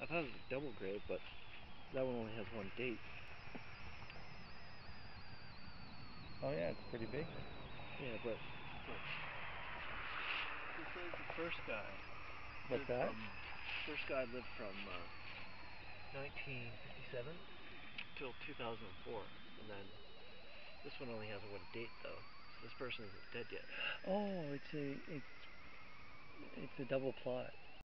I thought it was a double grave, but that one only has one date. Oh yeah, it's pretty big. Yeah, but. This is the first guy. What's lived that? From, first guy lived from uh, 1957 till 2004, and then this one only has one date though. So this person isn't dead yet. Oh, it's a it's it's a double plot.